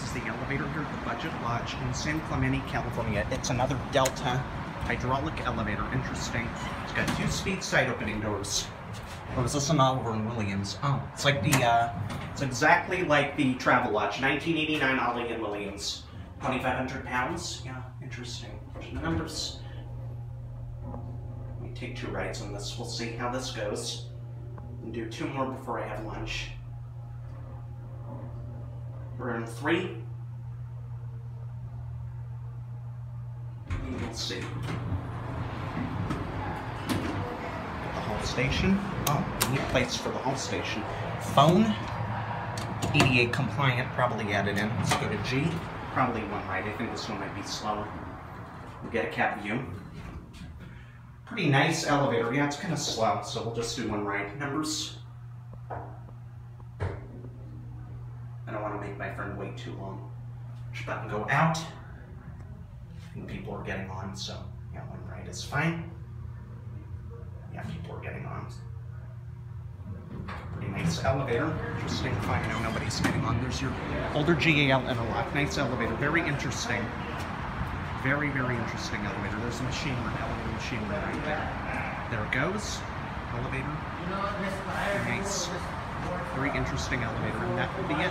This is the elevator here at the Budget Lodge in San Clemente, California. It's another Delta hydraulic elevator. Interesting. It's got two speed side opening doors. Or was this an Oliver and Williams? Oh, it's like the, uh, it's exactly like the Travel Lodge, 1989 Oliver and Williams. 2,500 pounds? Yeah, interesting. The numbers. Let me take two rides on this. We'll see how this goes. And do two more before I have lunch. We're three. And we'll see. The hall station. Oh, neat place for the hall station. Phone. ADA compliant, probably added in. Let's go to G. Probably one right. I think this one might be slower. We'll get a cab view. Pretty nice elevator. Yeah, it's kind of slow, so we'll just do one right. Numbers. I don't to make my friend wait too long. Push button go out. And people are getting on, so yeah, one right is fine. Yeah, people are getting on. Pretty nice elevator. Interesting. Fine. I know nobody's getting on. There's your older GAL interlock. Nice elevator. Very interesting. Very, very interesting elevator. There's a machine room, elevator machine room right there. There it goes. Elevator. Nice. Very interesting elevator. And that will be it.